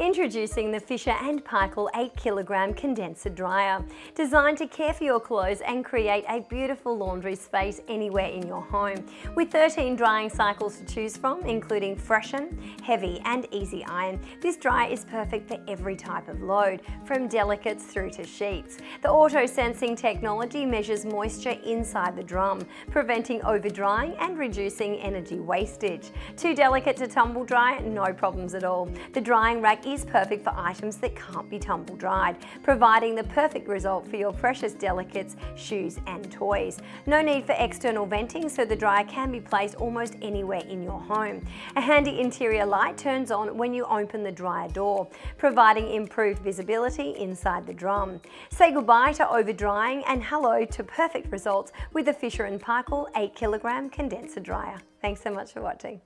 Introducing the Fisher and Paykel 8 kilogram condenser dryer, designed to care for your clothes and create a beautiful laundry space anywhere in your home. With 13 drying cycles to choose from, including freshen, heavy and easy iron, this dryer is perfect for every type of load, from delicates through to sheets. The auto-sensing technology measures moisture inside the drum, preventing over-drying and reducing energy wastage. Too delicate to tumble dry? No problems at all. The drying rack is perfect for items that can't be tumble dried, providing the perfect result for your precious delicates, shoes and toys. No need for external venting so the dryer can be placed almost anywhere in your home. A handy interior light turns on when you open the dryer door, providing improved visibility inside the drum. Say goodbye to over drying and hello to perfect results with the Fisher & Paykel 8kg condenser dryer. Thanks so much for watching.